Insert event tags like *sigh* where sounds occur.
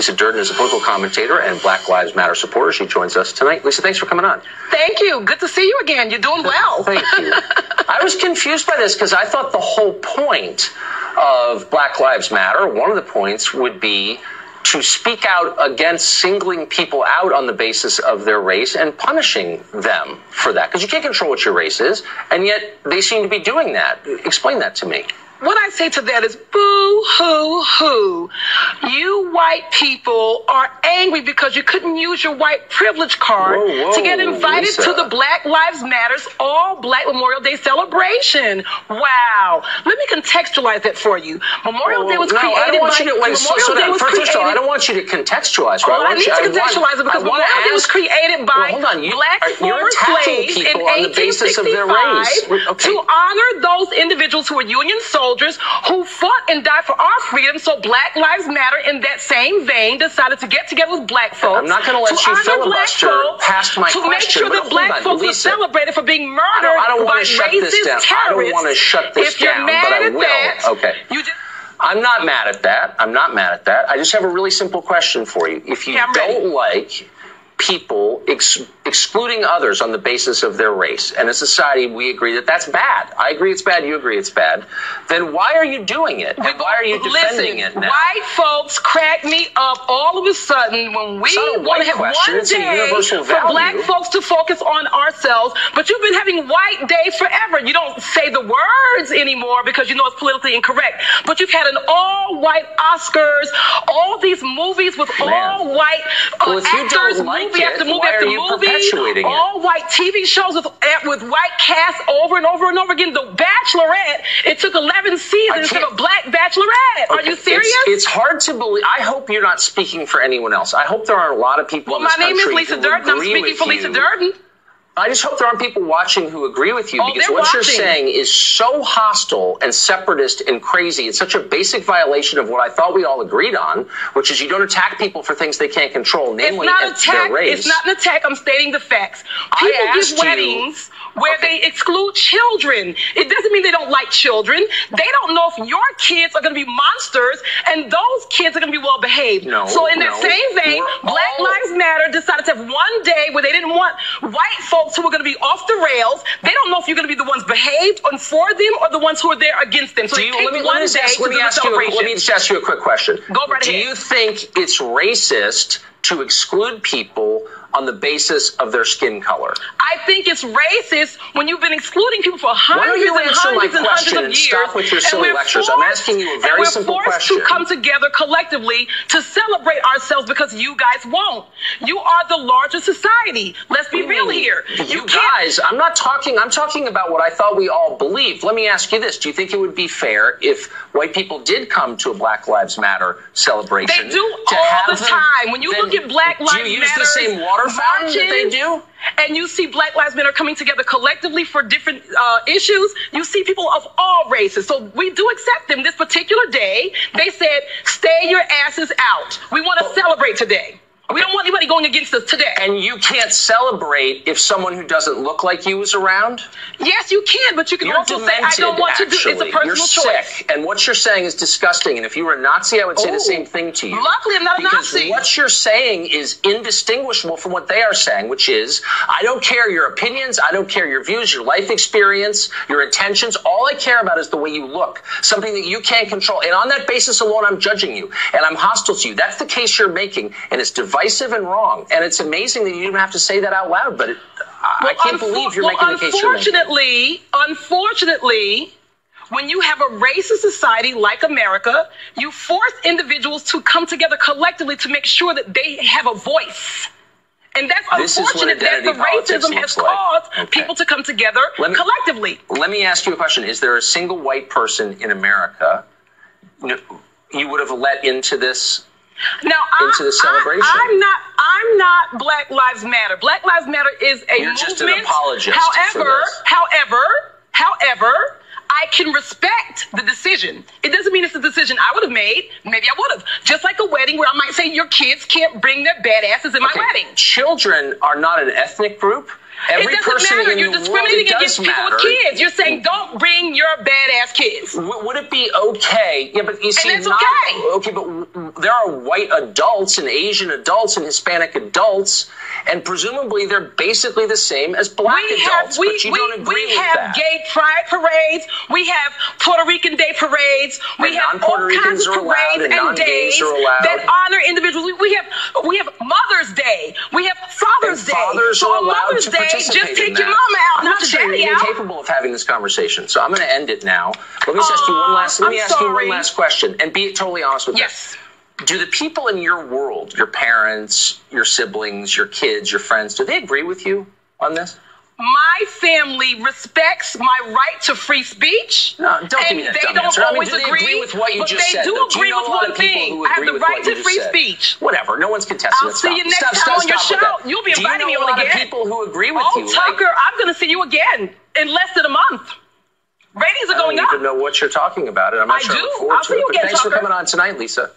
Lisa Durden is a political commentator and Black Lives Matter supporter. She joins us tonight. Lisa, thanks for coming on. Thank you. Good to see you again. You're doing well. Thank you. *laughs* I was confused by this because I thought the whole point of Black Lives Matter, one of the points would be to speak out against singling people out on the basis of their race and punishing them for that. Because you can't control what your race is, and yet they seem to be doing that. Explain that to me what I say to that is boo hoo hoo. You white people are angry because you couldn't use your white privilege card whoa, whoa, to get invited Lisa. to the Black Lives Matters All Black Memorial Day celebration. Wow. Let me contextualize that for you. Memorial Day was no, created I don't want by you to, wait, so, Memorial so Day was first, created. all, I don't want you to contextualize. Oh, I, want need you, to contextualize it because I Memorial Day was created by well, on, you, black are, you're former slaves in people on the basis of their race. 1865 Okay. to honor those individuals who were Union soldiers who fought and died for our freedom. So Black Lives Matter, in that same vein, decided to get together with black folks. I'm not gonna let you filibuster folks, past my to make question, sure but that hold black folks are celebrated for being murdered I don't, I don't by want to shut racist this down. terrorists. I don't want to shut this if down, but I will. that, okay. You just I'm not mad at that. I'm not mad at that. I just have a really simple question for you. If you Yeah, ready. don't like people ex- excluding others on the basis of their race, and as a society we agree that that's bad. I agree it's bad. You agree it's bad. Then why are you doing it? And why are you defending Listen, it now? White folks crack me up all of a sudden when we It's not a want to have question, one day for value. black folks to focus on ourselves. But you've been having white days forever. You don't say the words anymore because you know it's politically incorrect. But you've had an all-white Oscars, all these movies with all-white uh, Well, if you don't actors, like movie it, after movie after movie, perpetuating it? all-white TV shows with with white casts over and over and over again. The Bachelorette, it took 11 seasons to a black Bachelorette. Are you serious? It's, it's hard to believe. I hope you're not speaking for anyone else. I hope there aren't a lot of people. Well, my name is Lisa Durden. I'm speaking for Lisa. Durden. I just hope there aren't people watching who agree with you Oh, because what you're saying is so hostile and separatist and crazy. It's such a basic violation of what I thought we all agreed on, which is you don't attack people for things they can't control, It's namely not it's their attack. race. It's not an attack. I'm stating the facts. People give you- weddings where Okay. they exclude children. It doesn't mean they don't like children. They don't know if your kids are going to be monsters and those kids are going to be well behaved. No, so in that same vein, We're Black all- Lives Matter decided to have one day where they didn't want white folks who are going to be off the rails. They don't know if you're going to be the ones behaved on for them or the ones who are there against them. So Do you, take let me, one let me just day ask, to let me do ask you. A, let me just ask you a quick question. Go right Do ahead. you think it's racist to exclude people on the basis of their skin color? I think it's racist when you've been excluding people for Why don't hundreds you and answer my hundreds and hundreds of and years. stop with your silly lectures? I'm asking you a and very we're forced to come together collectively to celebrate ourselves because you guys won't. You are the larger society. Let's be real here. You, can't- guys, I'm not talking. I'm talking about what I thought we all believed. Let me ask you this: Do you think it would be fair if white people did come to a Black Lives Matter celebration? They do all the them- time. When you look at Black Lives Matter, do you use Matter the same water that they do? and you see Black Lives Matter coming together collectively for different uh, issues, you see people of all races. So we do accept them. This particular day, they said, "Stay your asses out. We want to celebrate today. We don't want anybody going against us today." And you can't celebrate if someone who doesn't look like you is around. yes, you can, but you can You're also demented. say, "I don't want actually. to do." It's a personal You're choice. sick, and what you're saying is disgusting. And if you were a Nazi, I would say Oh. the same thing to you. Luckily, I'm not a because Nazi. what you're saying is indistinguishable from what they are saying, which is, I don't care your opinions, I don't care your views, your life experience, your intentions. All I care about is the way you look, something that you can't control. And on that basis alone, I'm judging you, and I'm hostile to you. That's the case you're making, and it's divisive and wrong. And it's amazing that you even have to say that out loud, but it, I I can't Well, believe you're well, making the case. Unfortunately, unfortunately, when you have a racist society like America, you force individuals to come together collectively to make sure that they have a voice. And that's This is unfortunate that the racism has like. caused Okay. people to come together Let me- collectively. Let me ask you a question. Is there a single white person in America you would have let into this? Now, Into I, the celebration. I, am not. I'm not Black Lives Matter. Black Lives Matter is a You're just an movement. apologist however, however, however, I can respect the decision. It doesn't mean it's a decision I would have made. Maybe I would have. Just like a wedding where I might say your kids can't bring their badasses in my Okay, wedding. Children are not an ethnic group. Every it doesn't person matter. in You're discriminating against people matter. with kids. You're saying don't bring your badass kids. W- Would it be okay? Yeah, but you see, it's not, okay. okay, but w- there are white adults and Asian adults and Hispanic adults, and presumably they're basically the same as black We adults. have we, but you we, don't agree we have that. gay pride parades. We have Puerto Rican Day parades. We And have all kinds of parades and and days that honor individuals. We- We have we have Mother's Day. We have Father's And Day. so on allowed Mother's to Day, just take your mama out, I'm not sure daddy you're out. capable of having this conversation, so I'm going to end it now. Let me just ask you one last. Let me I'm ask you one last question, and be totally honest with me. Yes. Do the people in your world, your parents, your siblings, your kids, your friends, do they agree with you on this? My family respects my right to free speech. No, don't give and me that they don't answer. I mean, do agree, agree with what you but just they said? do though? Do you agree know with one thing. I have agree the right to free speech. Whatever. No one's contesting I'll see Stop. you next Stop, time stop, on your show. You'll be Do you inviting know me on again. people who agree with Oh, you? Like, Tucker, I'm going to see you again in less than a month. Ratings are going up. I don't up. even know what you're talking about, and I'm not I sure I do. look forward I'll to see it. you But again, thanks for coming on tonight, Lisa.